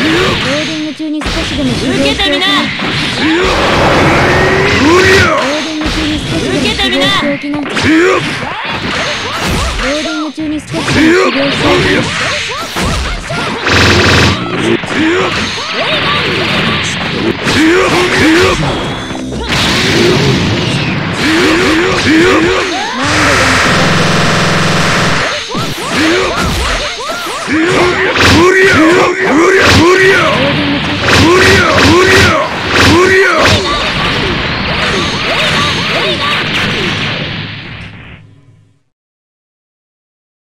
ーディング中に少しでも受けたみな受けたみな。ローディング中に少しでも修行しておきな。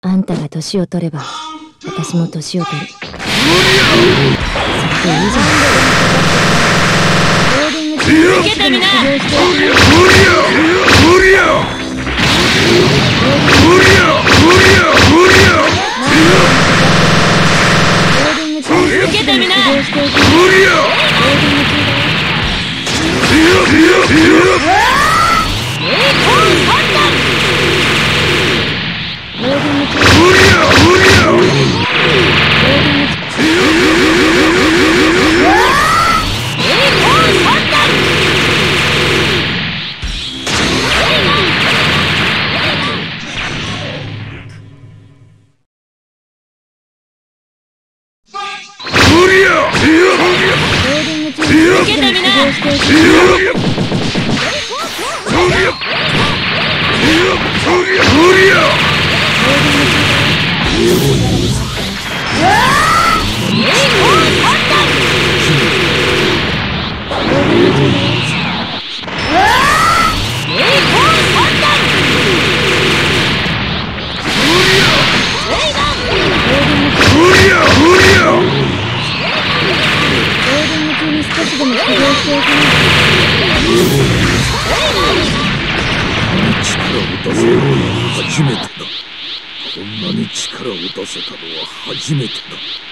あんたが年を取れば、私も年を取る。それでいいじゃん。ボーディング、けみな Yeah! 初めてだ。こんなに力を出せたのは初めてだ。